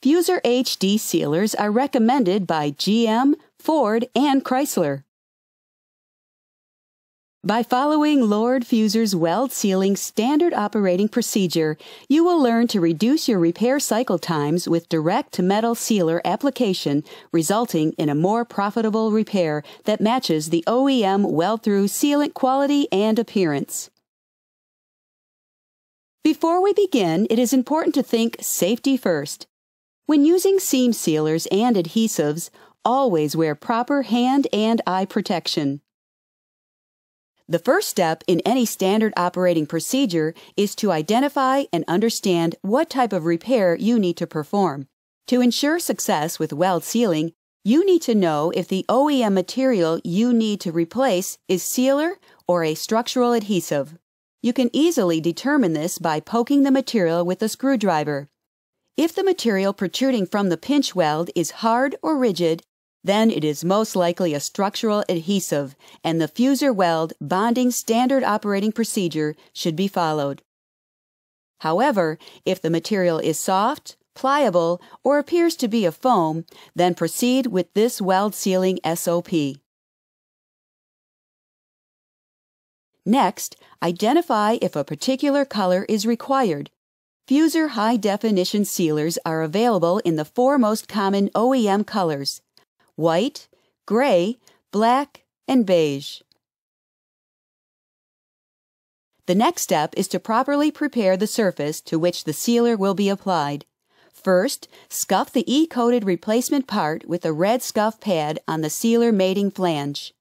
Fusor HD sealers are recommended by GM, Ford, and Chrysler. By following Lord Fusor's weld sealing standard operating procedure, you will learn to reduce your repair cycle times with direct to metal sealer application, resulting in a more profitable repair that matches the OEM weld through sealant quality and appearance. Before we begin, it is important to think safety first. When using seam sealers and adhesives, always wear proper hand and eye protection. The first step in any standard operating procedure is to identify and understand what type of repair you need to perform. To ensure success with weld sealing, you need to know if the OEM material you need to replace is sealer or a structural adhesive. You can easily determine this by poking the material with a screwdriver. If the material protruding from the pinch weld is hard or rigid, then it is most likely a structural adhesive, and the Fusor weld bonding standard operating procedure should be followed. However, if the material is soft, pliable, or appears to be a foam, then proceed with this weld sealing SOP. Next, identify if a particular color is required. Fusor high definition sealers are available in the four most common OEM colors white, gray, black, and beige. The next step is to properly prepare the surface to which the sealer will be applied. First, scuff the E-coated replacement part with a red scuff pad on the sealer mating flange.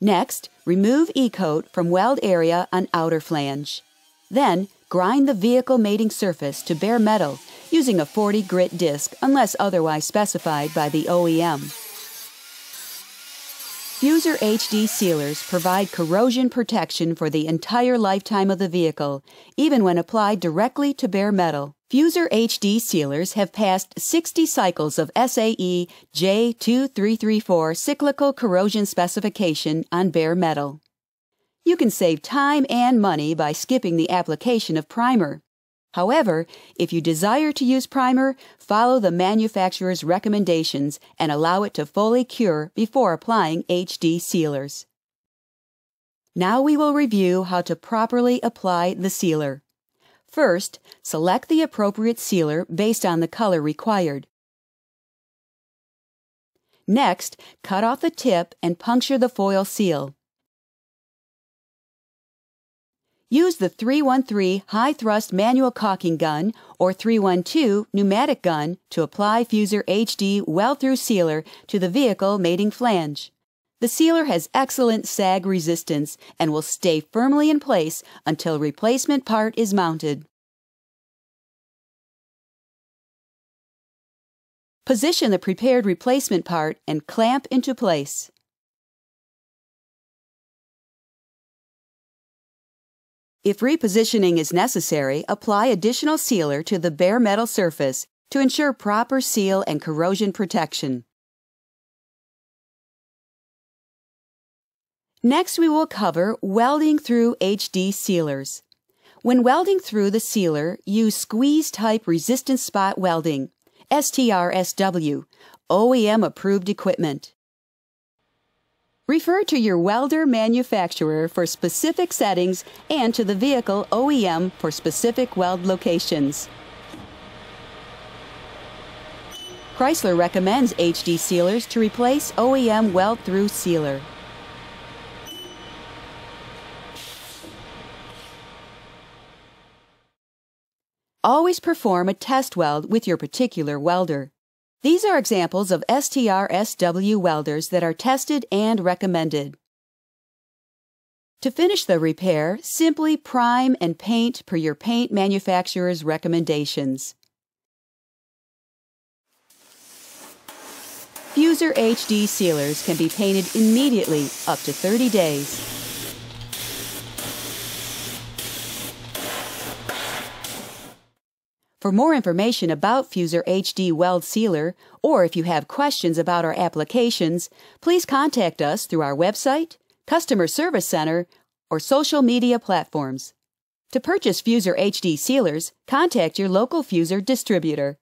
Next, remove E-coat from weld area on outer flange. Then, grind the vehicle mating surface to bare metal using a 40 grit disc unless otherwise specified by the OEM. Fusor HD sealers provide corrosion protection for the entire lifetime of the vehicle, even when applied directly to bare metal. Fusor HD sealers have passed 60 cycles of SAE J2334 cyclical corrosion specification on bare metal. You can save time and money by skipping the application of primer. However, if you desire to use primer, follow the manufacturer's recommendations and allow it to fully cure before applying HD sealers. Now we will review how to properly apply the sealer. First, select the appropriate sealer based on the color required. Next, cut off the tip and puncture the foil seal. Use the 313 high thrust manual caulking gun or 312 pneumatic gun to apply Fusor HD weld through sealer to the vehicle mating flange. The sealer has excellent sag resistance and will stay firmly in place until replacement part is mounted. Position the prepared replacement part and clamp into place. If repositioning is necessary, apply additional sealer to the bare metal surface to ensure proper seal and corrosion protection. Next, we will cover welding through HD sealers. When welding through the sealer, use squeeze type resistance spot welding, STRSW, OEM approved equipment. Refer to your welder manufacturer for specific settings and to the vehicle OEM for specific weld locations. Chrysler recommends HD sealers to replace OEM weld-through sealer. Always perform a test weld with your particular welder. These are examples of STRSW welders that are tested and recommended. To finish the repair, simply prime and paint per your paint manufacturer's recommendations. Fusor HD sealers can be painted immediately up to 30 days. For more information about Fusor HD Weld Sealer, or if you have questions about our applications, please contact us through our website, customer service center, or social media platforms. To purchase Fusor HD sealers, contact your local Fusor distributor.